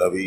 नबी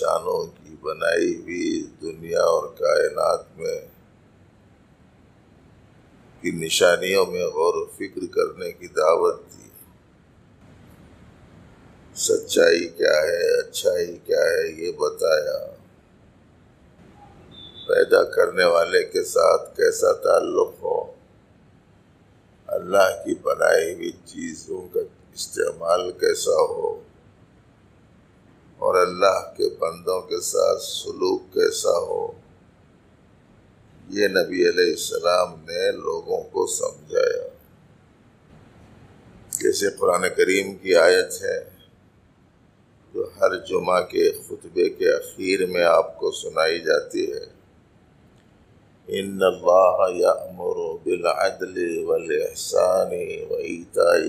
शाह बनाई हुई दुनिया और कायनात में की निशानियों में गौर फ़िक्र करने की दावत दी। सच्चाई क्या है, अच्छाई क्या है, ये बताया। पैदा करने वाले के साथ कैसा ताल्लुक हो? अल्लाह की बनाई हुई चीज़ों का इस्तेमाल कैसा हो? और अल्लाह के बंदों के साथ सलूक कैसा हो? ये नबी सलाम ने लोगों को समझाया। जैसे कुरान करीम की आयत है, जो हर जुमा के खुतबे के अखीर में आपको सुनाई जाती है। इन बिल अदल वल वलहसानी व ईताई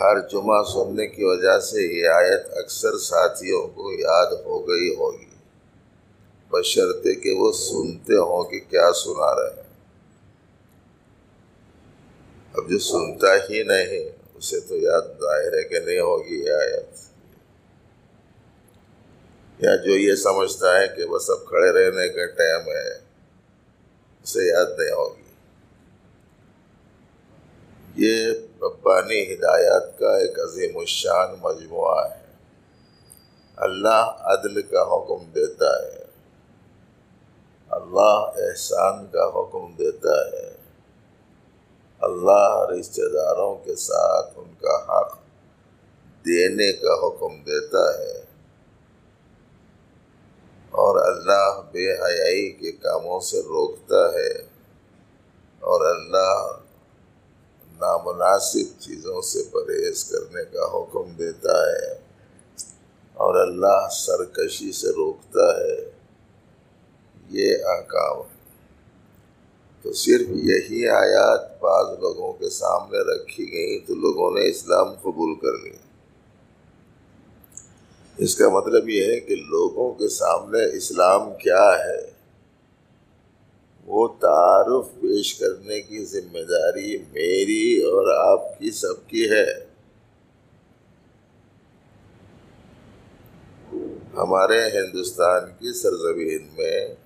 हर जुमा सुनने की वजह से ये आयत अक्सर साथियों को याद हो गई होगी बशर्ते कि वो सुनते हों कि क्या सुना रहे हैं अब जो सुनता ही नहीं उसे तो याद ज़ाहिर है कि नहीं होगी ये आयत या जो ये समझता है कि बस अब खड़े रहने का टाइम है, उसे याद नहीं होगी ये रब्बानी हिदायत का एक अजीम शान मजमु है। अल्लाह अदल का हुक्म देता है। अल्लाह एहसान का हुक्म देता है। अल्लाह रिश्तेदारों के साथ उनका हक देने का हुक्म देता है। और अल्लाह बेहयाई के कामों से रोकता है और अल्लाह नामनासिब चीज़ों से परहेज करने का हुक्म देता है और अल्लाह सरकशी से रोकता है। ये आकाम है। तो सिर्फ़ यही आयात बाज़ लोगों के सामने रखी गई तो लोगों ने इस्लाम कबूल कर लिया। इसका मतलब ये है कि लोगों के सामने इस्लाम क्या है? वो तारफ पेश करने की ज़िम्मेदारी मेरी और आपकी सबकी है। हमारे हिंदुस्तान की सरजमीन में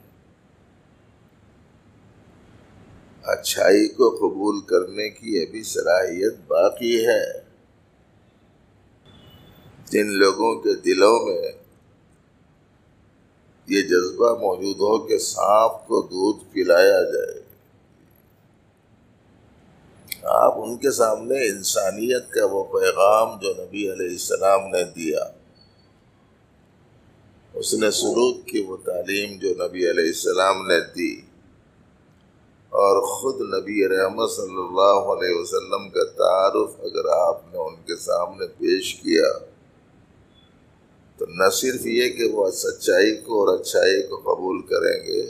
अच्छाई को कबूल करने की अभी सलाहियत बाकी है। जिन लोगों के दिलों में ये जज्बा मौजूद हो कि सांप को दूध पिलाया जाए, आप उनके सामने इंसानियत का वो पैगाम जो नबी अलैहिस्सलाम ने दिया, उसने सलूक की वो तालीम जो नबी अलैहिस्सलाम ने दी और ख़ुद नबी रहमत सल्लल्लाहु अलैहि वसल्लम का तारफ़ अगर आपने उनके सामने पेश किया तो न सिर्फ़ ये कि वह सच्चाई को और अच्छाई को कबूल करेंगे,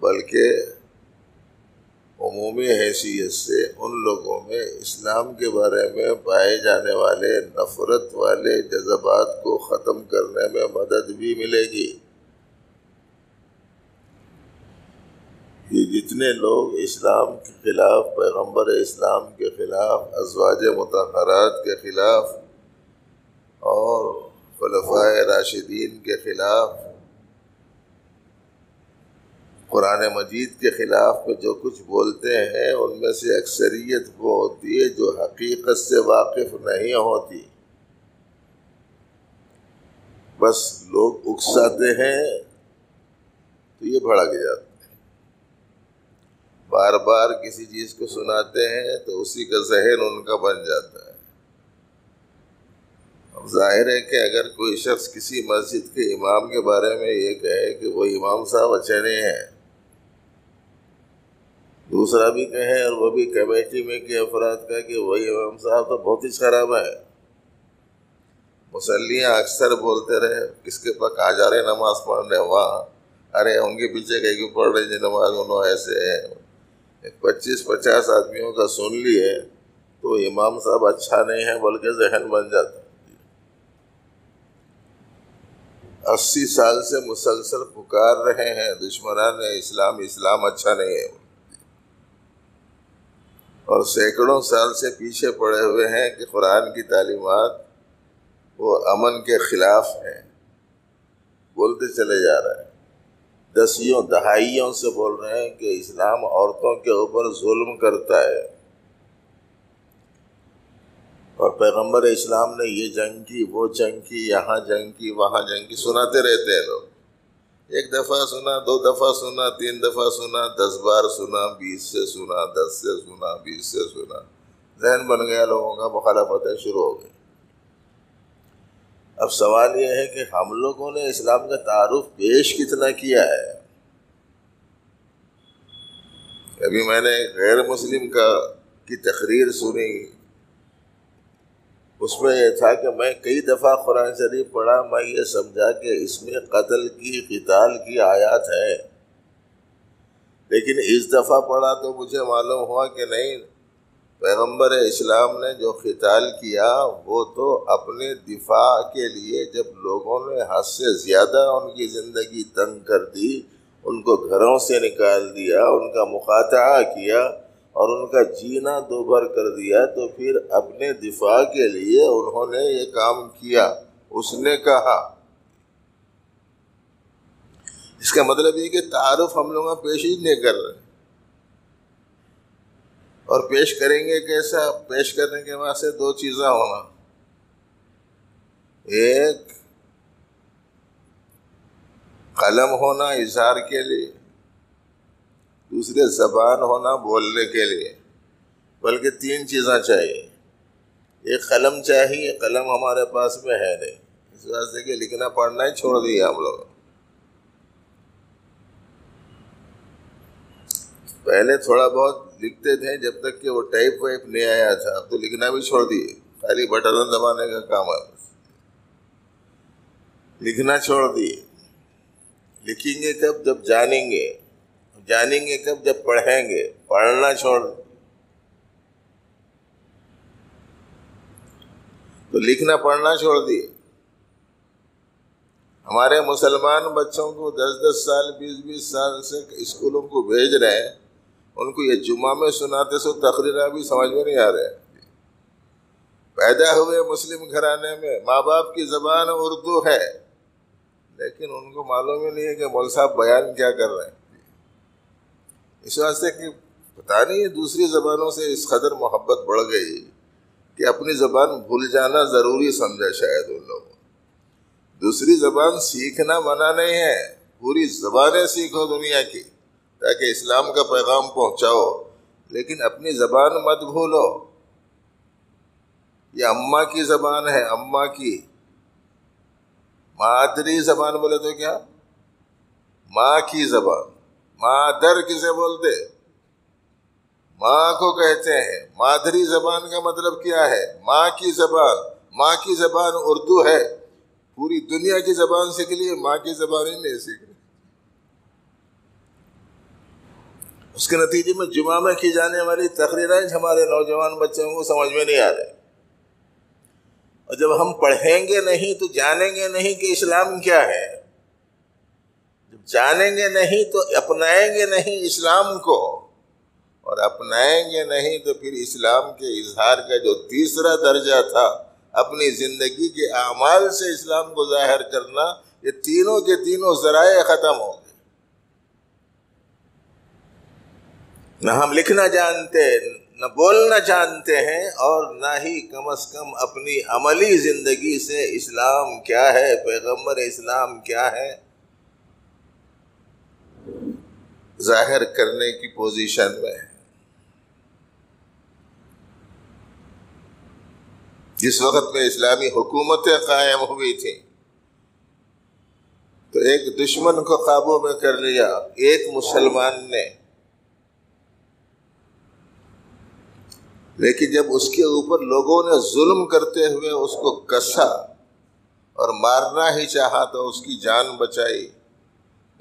बल्कि अमूमी हैसियत से उन लोगों में इस्लाम के बारे में पाए जाने वाले नफ़रत वाले जज्बात को ख़त्म करने में मदद भी मिलेगी। ये जितने लोग इस्लाम के ख़िलाफ़, पैगंबर इस्लाम के ख़िलाफ़ अजवाज मतहरात के ख़िलाफ़ और खलफाए राशिदीन के ख़िलाफ़, कुरान मजीद के ख़िलाफ़ में जो कुछ बोलते हैं, उनमें से अक्सरियत वो होती है जो हकीकत से वाकिफ़ नहीं होती। बस लोग उकसाते हैं तो ये भड़क जाते हैं। बार बार किसी चीज़ को सुनाते हैं तो उसी का जहन उनका बन जाता है। ज़ाहिर है कि अगर कोई शख्स किसी मस्जिद के इमाम के बारे में ये कहे कि वो इमाम साहब अच्छे नहीं हैं, दूसरा भी कहे और वो भी कमेटी में के अफराद का कि वही इमाम साहब तो बहुत ही खराब है। मुसलियाँ अक्सर बोलते रहे, किसके पास आ जा रहे नमाज़ पढ़ने वहाँ, अरे उनके पीछे कह क्यों पढ़ रहे जी नमाज़ उन्होंने ऐसे है। पच्चीस, पचास आदमियों का सुन लिए तो इमाम साहब अच्छा नहीं है, बल्कि जहन बन जाता अस्सी साल से मुसलसल पुकार रहे हैं। दुश्मनान इस्लाम इस्लाम अच्छा नहीं है। और सैकड़ों साल से पीछे पड़े हुए हैं कि कुरान की तालीमत वो अमन के खिलाफ हैं। बोलते चले जा रहे हैं। दसियों, दहाइयों से बोल रहे हैं कि इस्लाम औरतों के ऊपर जुल्म करता है। और पैगंबर इस्लाम ने ये जंग की, वो जंग की, यहाँ जंग की, वहाँ जंग की, सुनाते रहते हैं लोग। एक दफ़ा सुना, दो दफ़ा सुना, तीन दफ़ा सुना, दस बार सुना, बीस से सुना, दस से सुना, बीस से सुना। जहन बन गया लोगों का, मुखालफतें शुरू हो गई। अब सवाल यह है कि हम लोगों ने इस्लाम का तारुफ पेश कितना किया है? अभी मैंने गैर मुस्लिम का, की तकरीर सुनी उसमें यह था कि मैं कई दफ़ा कुरान शरीफ पढ़ा, मैं ये समझा कि इसमें कत्ल की, किताल की आयात है। लेकिन इस दफ़ा पढ़ा तो मुझे मालूम हुआ कि नहीं, पैगंबर इस्लाम ने जो खिताल किया, वो तो अपने दिफा के लिए जब लोगों ने हद से ज़्यादा उनकी ज़िंदगी तंग कर दी, उनको घरों से निकाल दिया, उनका मुखाता किया और उनका जीना दोभर कर दिया तो फिर अपने दिफा के लिए उन्होंने ये काम किया। उसने कहा, इसका मतलब ये कि तारुफ हम लोग पेश ही नहीं कर रहे। और पेश करेंगे कैसा? पेश करने के वास्ते दो चीज़ें होना। एक, कलम होना इजहार के लिए। दूसरे जबान होना बोलने के लिए, बल्कि तीन चीज़ें चाहिए। एक कलम चाहिए कलम हमारे पास में है नहीं। इस वास्ते कि लिखना, पढ़ना ही छोड़ दिया हम लोग। पहले थोड़ा बहुत लिखते थे, जब तक कि वो टाइप वाइप नहीं आया था। अब तो लिखना भी छोड़ दिए। खाली बटन दबाने का काम है। लिखना छोड़ दिए। लिखेंगे कब जब जानेंगे। जानेंगे कब जब पढ़ेंगे। पढ़ना छोड़। तो लिखना, पढ़ना छोड़ दिए। हमारे मुसलमान बच्चों को दस दस साल बीस बीस साल से स्कूलों को भेज रहे हैं। उनको ये जुमा में सुनाते सो तकरीरा भी समझ में नहीं आ रहे। पैदा हुए मुस्लिम घराने में माँ बाप की जबान उर्दू है। लेकिन उनको मालूम ही नहीं है कि मौल साहब बयान क्या कर रहे हैं। इस वास्ते कि पता नहीं दूसरी ज़बानों से इस कदर मोहब्बत बढ़ गई कि अपनी ज़बान भूल जाना ज़रूरी समझा शायद उन लोगों दूसरी ज़बान सीखना मना नहीं है, पूरी ज़बानें सीखो दुनिया की, ताकि इस्लाम का पैगाम पहुंचाओ, लेकिन अपनी ज़बान मत भूलो। ये अम्मा की ज़बान है, अम्मा की। मादरी ज़बान बोले तो क्या? माँ की ज़बान। मादर किसे बोलते? माँ को कहते हैं, माधरी जबान का मतलब क्या है? माँ की जबान, माँ की जबान उर्दू है। पूरी दुनिया की जबान सीख लिए माँ की जबान ही नहीं सीख रही। उसके नतीजे में जुमा में की जाने वाली तकरीरें हमारे नौजवान बच्चों को समझ में नहीं आ रहे। और जब हम पढ़ेंगे नहीं तो जानेंगे नहीं कि इस्लाम क्या है। जानेंगे नहीं तो अपनाएँगे नहीं इस्लाम को। और अपनाएँगे नहीं तो फिर इस्लाम के इजहार का जो तीसरा दर्जा था, अपनी ज़िंदगी के अमाल से इस्लाम को ज़ाहिर करना, ये तीनों के तीनों जराए ख़त्म हो गए। न हम लिखना जानते, न बोलना जानते हैं और ना ही कम अज कम अपनी अमली ज़िंदगी से इस्लाम क्या है पैगंबर इस्लाम क्या है ज़ाहिर करने की पोजीशन में है। जिस वक्त में इस्लामी हुकूमतें कायम हुई थी तो एक दुश्मन को काबू में कर लिया, एक मुसलमान ने। लेकिन जब उसके ऊपर लोगों ने जुल्म करते हुए उसको कसा और मारना ही चाहा तो उसकी जान बचाई।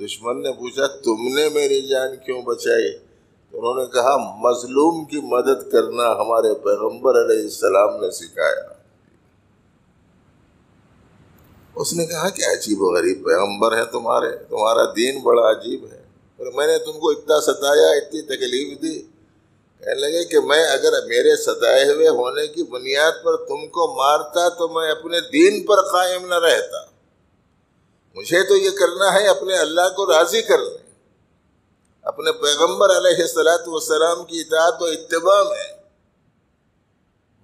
दुश्मन ने पूछा, तुमने मेरी जान क्यों बचाई? तो उन्होंने कहा, मजलूम की मदद करना हमारे पैगंबर सलाम ने सिखाया। उसने कहा कि अजीब गरीब पैगंबर है तुम्हारे? तुम्हारा दीन बड़ा अजीब है। और मैंने तुमको इतना सताया, इतनी तकलीफ़ दी। कहने लगे कि मैं अगर मेरे सताए हुए होने की बुनियाद पर तुमको मारता तो मैं अपने दीन पर कायम न रहता। मुझे तो ये करना है, अपने अल्लाह को राज़ी करने अपने पैगंबर सलाम की इतात व इतबा में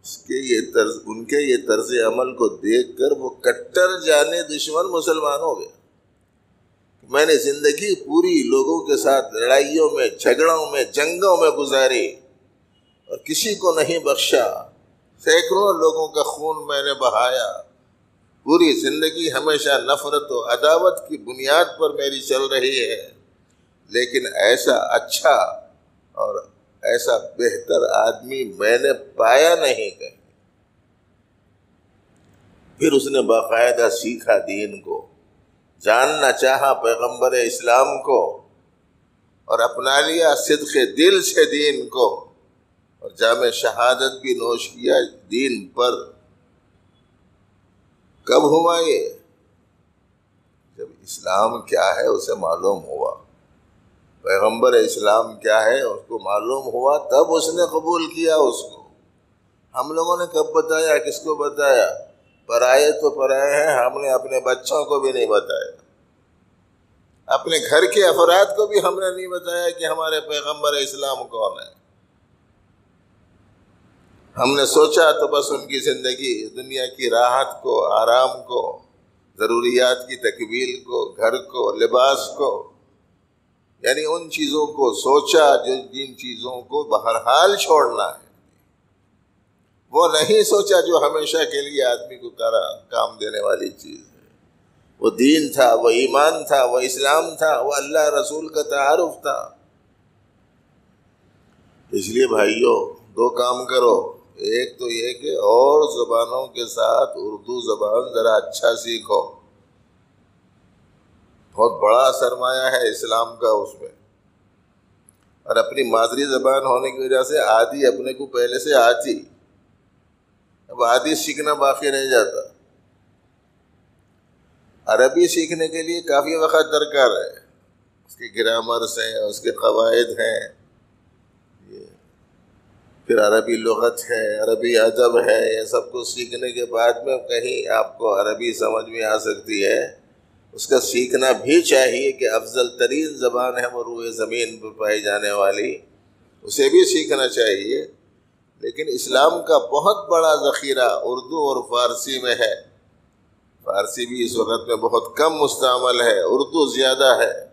उसके ये तर्ज, उनके ये तर्ज अमल को देख कर वो कट्टर जाने दुश्मन मुसलमान हो गए मैंने ज़िंदगी पूरी लोगों के साथ लड़ाइयों में, झगड़ों में, जंगों में गुजारी और किसी को नहीं बख्शा। सैकड़ों लोगों का खून मैंने बहाया। पूरी ज़िंदगी हमेशा नफरत और अदावत की बुनियाद पर मेरी चल रही है। लेकिन ऐसा अच्छा और ऐसा बेहतर आदमी मैंने पाया नहीं कहीं। फिर उसने बाकायदा सीखा दीन को, जानना चाहा पैगंबर इस्लाम को, और अपना लिया सिद्क दिल से दीन को, और जाम शहादत भी नोश किया दीन पर। कब हुआ ये? जब इस्लाम क्या है, उसे मालूम हुआ। पैगंबर इस्लाम क्या है, उसको मालूम हुआ, तब उसने कबूल किया उसको। हम लोगों ने कब बताया, किसको बताया? पराए तो पराए हैं, हमने अपने बच्चों को भी नहीं बताया। अपने घर के अफराद को भी हमने नहीं बताया कि हमारे पैगंबर इस्लाम कौन है। हमने सोचा तो बस उनकी ज़िंदगी, दुनिया की राहत को, आराम को, ज़रूरियात की तकमील को, घर को, लिबास को, यानी उन चीज़ों को सोचा जो जिन चीज़ों को बहरहाल छोड़ना है। वो नहीं सोचा जो हमेशा के लिए आदमी को करा, काम देने वाली चीज़ है। वो दीन था, वो ईमान था, वो इस्लाम था, वो अल्लाह रसूल का तारुफ था। इसलिए भाइयों, दो काम करो एक तो ये कि और जबानों के साथ उर्दू जबान ज़रा अच्छा सीखो। बहुत बड़ा सरमाया है इस्लाम का उसमें। और अपनी मादरी जबान होने की वजह से आदि अपने को पहले से आती। अब आदि सीखना बाकी रह जाता। अरबी सीखने के लिए काफ़ी वक्त दरकार है। उसके ग्रामर्स हैं, उसके कवायद हैं। फिर अरबी लगत है, अरबी अदब है, ये सब कुछ सीखने के बाद में कहीं आपको अरबी समझ में आ सकती है। उसका सीखना भी चाहिए कि अफजल तरीन ज़बान है, वो रूए ज़मीन पर पाई जाने वाली, उसे भी सीखना चाहिए। लेकिन इस्लाम का बहुत बड़ा ज़ख़ीरा उर्दू और फ़ारसी में है। फ़ारसी भी इस वक्त में बहुत कम मुस्तमल है, उर्दू ज़्यादा है।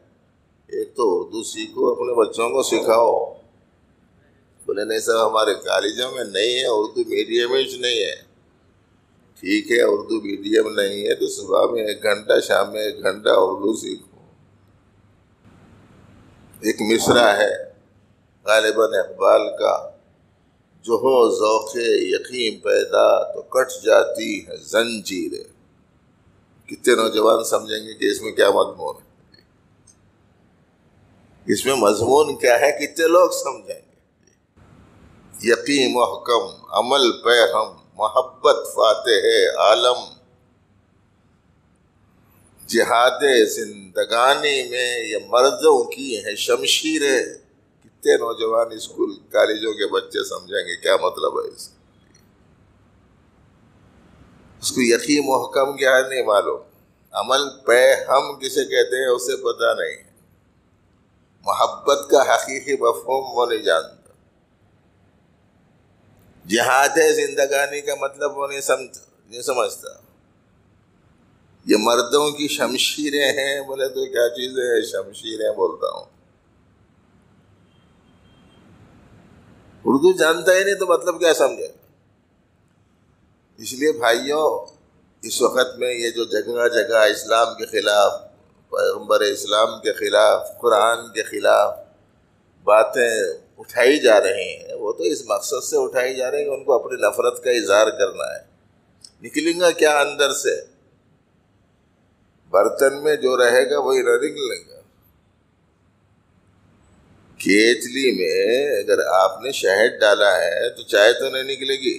एक तो उर्दू सीखो, अपने बच्चों को सिखाओ। बोले, नहीं साहब हमारे कॉलेजों में नहीं है, उर्दू मीडियम ही नहीं है। ठीक है, उर्दू मीडियम नहीं है तो सुबह में एक घंटा, शाम में एक घंटा उर्दू सीखो। एक मिसरा है गालिबन इकबाल का, जो हो ज़ौक़ यकीन पैदा तो कट जाती है जंजीर। कितने नौजवान समझेंगे कि इसमें क्या मजमून है? इसमें मजमून क्या है? कितने लोग समझेंगे? यकीन महकम अमल पे हम मोहब्बत फाते आलम। जिहाद जिंदगानी में ये मर्दों की है शमशीरें। कितने नौजवान स्कूल, कॉलेजों के बच्चे समझेंगे, क्या मतलब है इस उसको यकीन महकम क्या है, नहीं मालूम। अमल पे हम किसे कहते हैं, उसे पता नहीं। मोहब्बत का हकीकी मफहम वो नहीं जानता। जिहाद जिंदगानी का मतलब वो नहीं समझ, नहीं समझता। ये मर्दों की शमशीरें हैं, बोले तो क्या चीज़ है? शमशीरें बोलता हूँ। उर्दू जानता ही नहीं तो मतलब क्या समझे? इसलिए भाइयों, इस वक्त में ये जो जगह जगह इस्लाम के ख़िलाफ़ पैगंबर इस्लाम के ख़िलाफ़, कुरान के ख़िलाफ़ बातें उठाई जा रही हैं। वो तो इस मकसद से उठाई जा रही है उनको अपनी नफरत का इजहार करना है। निकलेंगा क्या अंदर से? बर्तन में जो रहेगा वही न निकलेगा। केचली में अगर आपने शहद डाला है तो चाय तो नहीं निकलेगी।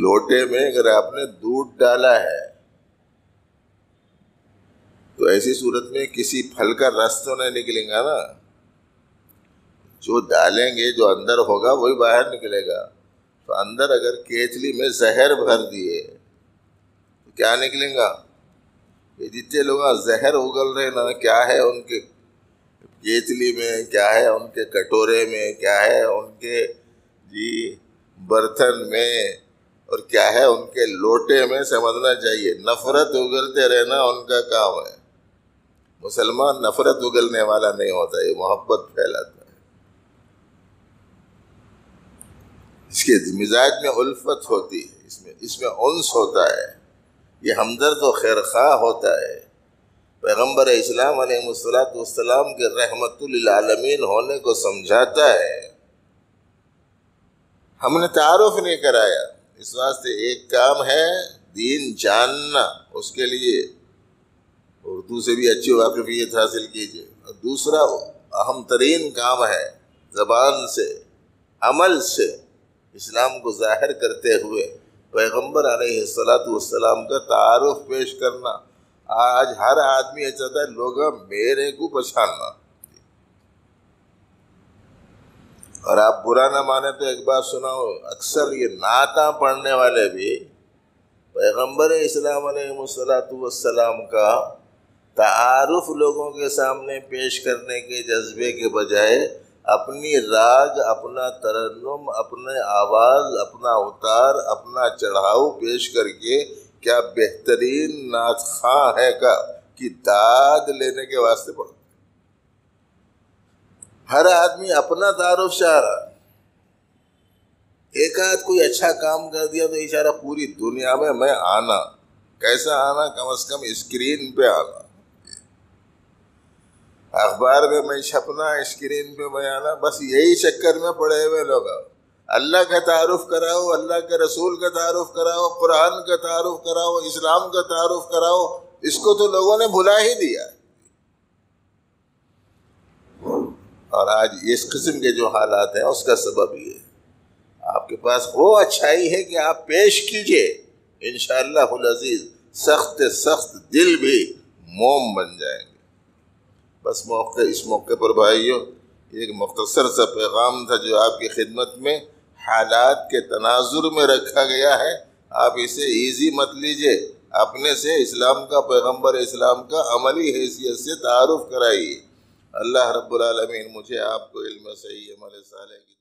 लोटे में अगर आपने दूध डाला है तो ऐसी सूरत में किसी फल का रस तो नहीं निकलेगा ना। जो डालेंगे, जो अंदर होगा, वही बाहर निकलेगा। तो अंदर अगर केचली में जहर भर दिए तो क्या निकलेगा? ये जितने लोग जहर उगल रहे ना, क्या है उनके केचली में, क्या है उनके कटोरे में, क्या है उनके, जी, बर्तन में, और क्या है उनके लोटे में, समझना चाहिए। नफरत उगलते रहना उनका काम है। मुसलमान नफरत उगलने वाला नहीं होता, ये मोहब्बत फैलाता है। इसके मिजाज में उल्फत होती है, इसमें इसमें उन्स होता है, ये हमदर्द व खैर खा होता है। पैगंबर इस्लाम सलाम के रहमतुल्लामीन होने को समझाता है। हमने तारुफ नहीं कराया, इस वास्ते एक काम है, दीन जानना, उसके लिए उर्दू से भी अच्छी वाकफियत हासिल कीजिए। और दूसरा, अहम तरीन काम है जबान से, अमल से इस्लाम को ज़ाहिर करते हुए पैगंबर सलाम का तारुफ पेश करना। आज हर आदमी ये चाहता है लोग मेरे को पछानना और आप बुरा ना माने तो एक बात सुनाओ, अक्सर ये नाता पढ़ने वाले भी पैगंबर इस्लाम सलाम का तारुफ लोगों के सामने पेश करने के जज्बे के बजाय अपनी राग, अपना तरन्नुम, अपने आवाज़, अपना उतार, अपना चढ़ाव पेश करके क्या बेहतरीन नाच खां है का? कि दाद लेने के वास्ते पढ़ हर आदमी अपना तारुफ चाह रहा एक आध कोई अच्छा काम कर दिया तो इशारा, पूरी दुनिया में मैं आना। कैसा आना? कम से कम स्क्रीन पे आना। अखबार में मैं छपना स्क्रीन पे आना बस यही चक्कर में पड़े हुए लोग। अल्लाह का तारुफ कराओ, अल्लाह के रसूल का तारुफ कराओ, कुरान का तारुफ कराओ, इस्लाम का तारुफ कराओ, इसको तो लोगों ने भुला ही दिया। और आज इस किस्म के जो हालात हैं, उसका सबब ये आपके पास वो अच्छाई है कि आप पेश कीजिए। इन अज़ीज़, सख्त सख्त दिल भी मोम बन जाएँगे। बस मौके, इस मौके पर भाइयों, एक मुख्तसर सा पैगाम था जो आपकी खिदमत में, हालात के तनाजुर में रखा गया है। आप इसे ईजी मत लीजिए। अपने से इस्लाम का पैगंबर इस्लाम का अमली हैसियत से तारफ़ कराइए। अल्लाह रब्बुल आलमीन मुझे आपको इल्म सही अमल साल की